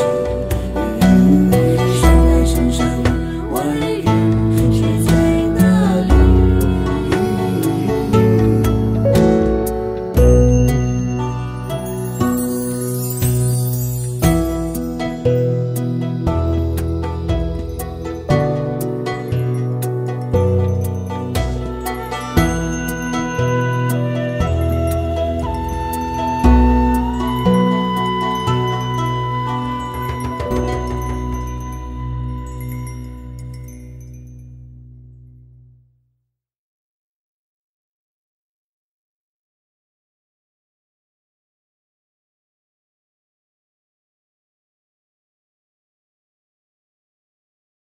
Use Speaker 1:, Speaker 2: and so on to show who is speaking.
Speaker 1: you.